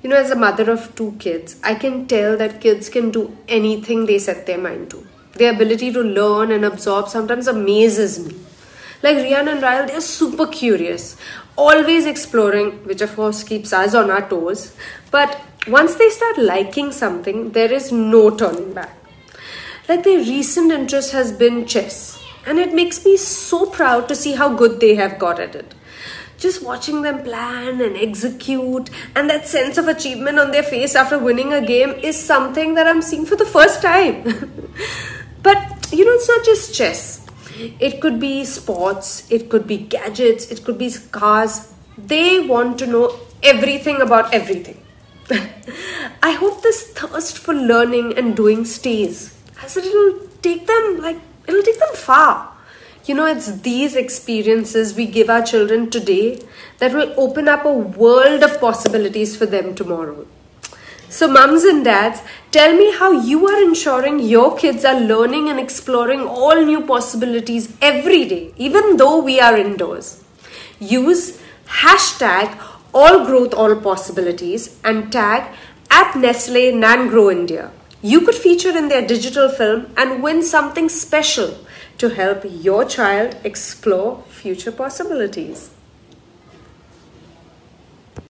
You know, as a mother of two kids, I can tell that kids can do anything they set their mind to. Their ability to learn and absorb sometimes amazes me. Like Riaan and Rahyl, they're super curious, always exploring, which of course keeps us on our toes. But once they start liking something, there is no turning back. Like their recent interest has been chess, and it makes me so proud to see how good they have got at it just watching them plan and execute and that sense of achievement on their face after winning a game is something that I'm seeing for the first time. but you know, it's not just chess, it could be sports, it could be gadgets, it could be cars. They want to know everything about everything. I hope this thirst for learning and doing stays as it'll take them like it'll take them far you know, it's these experiences we give our children today that will open up a world of possibilities for them tomorrow. So, mums and dads, tell me how you are ensuring your kids are learning and exploring all new possibilities every day, even though we are indoors. Use hashtag all growth, all possibilities and tag at Nestle Nangrow India. You could feature in their digital film and win something special to help your child explore future possibilities.